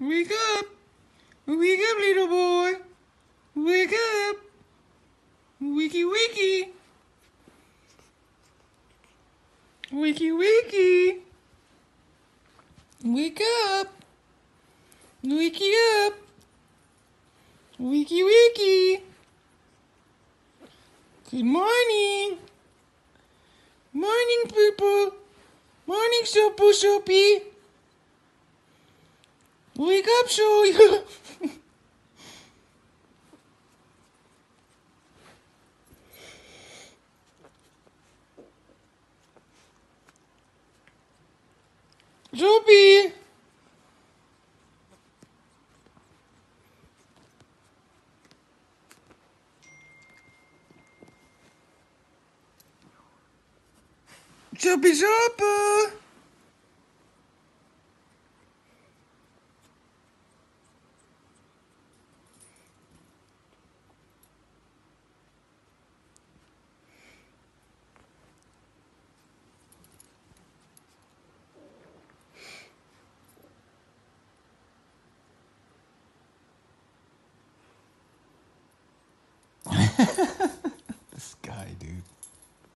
Wake up. Wake up, little boy. Wake up. Wiki wiki. Wiki wiki. Wake up. Wiki up. Wiki wiki. Good morning. Morning, people. Morning, Soapy Soapy. Wake up, Soapy. Soapy. Soapy Soapy.